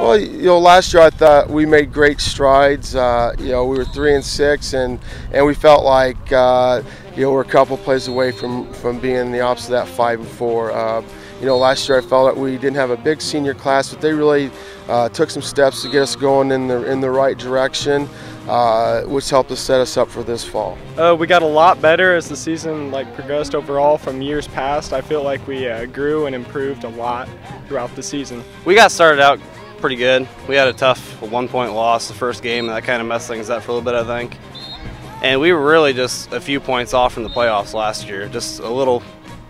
Well, you know, last year I thought we made great strides. Uh, you know, we were three and six, and and we felt like uh, you know we're a couple plays away from from being the opposite of that five and four. Uh, you know, last year I felt that we didn't have a big senior class, but they really uh, took some steps to get us going in the in the right direction, uh, which helped us set us up for this fall. Uh, we got a lot better as the season like progressed overall from years past. I feel like we uh, grew and improved a lot throughout the season. We got started out pretty good. We had a tough one-point loss the first game, and that kind of messed things up for a little bit, I think. And we were really just a few points off from the playoffs last year. Just a little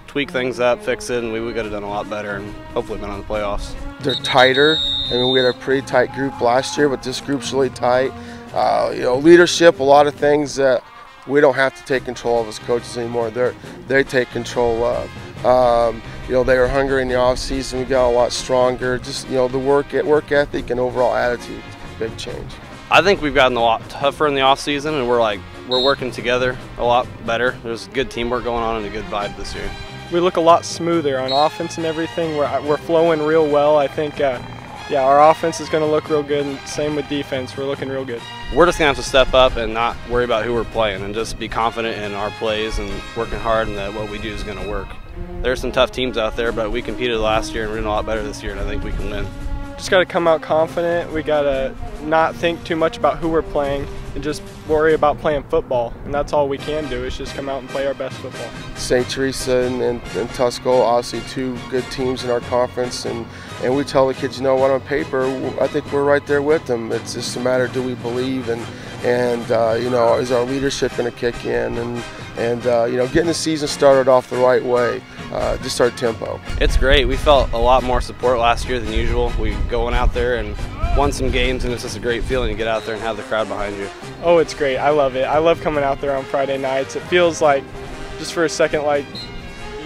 tweak things up, fix it, and we, we could have done a lot better and hopefully been on the playoffs. They're tighter. I mean, we had a pretty tight group last year, but this group's really tight. Uh, you know, leadership, a lot of things that we don't have to take control of as coaches anymore. They they take control of. Um, you know, they were hungry in the off season. We got a lot stronger. Just you know, the work work ethic and overall attitude, big change. I think we've gotten a lot tougher in the off season, and we're like we're working together a lot better. There's good teamwork going on and a good vibe this year. We look a lot smoother on offense and everything. We're, we're flowing real well. I think, uh, yeah, our offense is going to look real good. And same with defense. We're looking real good. We're just going to have to step up and not worry about who we're playing and just be confident in our plays and working hard and that what we do is going to work. There's some tough teams out there, but we competed last year and we're doing a lot better this year, and I think we can win. Just got to come out confident. We got to not think too much about who we're playing and just worry about playing football. And that's all we can do is just come out and play our best football. St. Teresa and, and, and Tuscola, obviously two good teams in our conference, and, and we tell the kids, you know what, on paper, I think we're right there with them. It's just a matter, do we believe, and and uh, you know, is our leadership going to kick in, and and uh, you know, getting the season started off the right way, uh, just our tempo. It's great. We felt a lot more support last year than usual. We going out there and won some games, and it's just a great feeling to get out there and have the crowd behind you. Oh, it's great. I love it. I love coming out there on Friday nights. It feels like, just for a second, like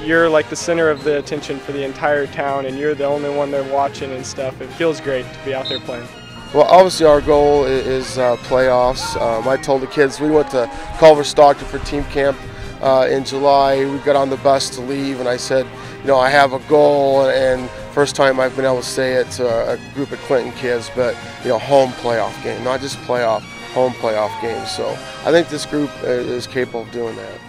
you're like the center of the attention for the entire town, and you're the only one they're watching and stuff. It feels great to be out there playing. Well, obviously our goal is uh, playoffs. Um, I told the kids we went to Culver Stockton for team camp uh, in July. We got on the bus to leave, and I said, you know, I have a goal, and first time I've been able to say it to a, group of Clinton kids, but you know, home playoff game, not just playoff, home playoff game. So I think this group uh, is capable of doing that.